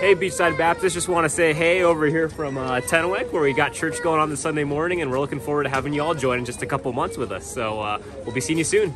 Hey, Beachside Baptist, just want to say hey over here from uh, Tenwick, where we got church going on this Sunday morning, and we're looking forward to having you all join in just a couple months with us. So uh, we'll be seeing you soon.